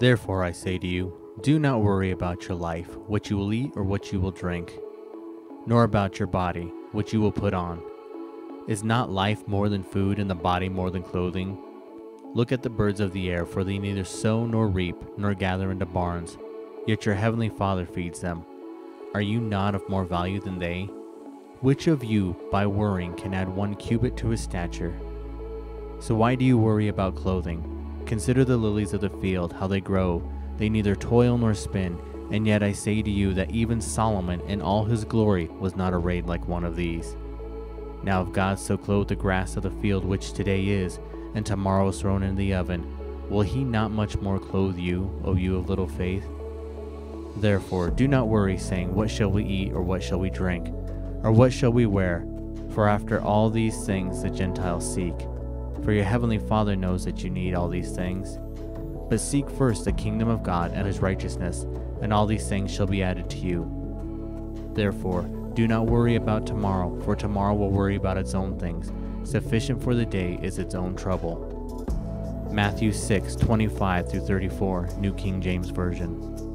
Therefore, I say to you, do not worry about your life, what you will eat or what you will drink, nor about your body, what you will put on. Is not life more than food, and the body more than clothing? Look at the birds of the air, for they neither sow nor reap, nor gather into barns, yet your heavenly Father feeds them. Are you not of more value than they? Which of you, by worrying, can add one cubit to his stature? So why do you worry about clothing? Consider the lilies of the field, how they grow. They neither toil nor spin. And yet I say to you that even Solomon in all his glory was not arrayed like one of these. Now, if God so clothed the grass of the field, which today is, and tomorrow is thrown into the oven, will he not much more clothe you, O you of little faith? Therefore, do not worry, saying, What shall we eat, or what shall we drink, or what shall we wear? For after all these things the Gentiles seek. For your heavenly Father knows that you need all these things. But seek first the kingdom of God and his righteousness, and all these things shall be added to you. Therefore, do not worry about tomorrow, for tomorrow will worry about its own things. Sufficient for the day is its own trouble. Matthew 6 25 through 34, New King James Version.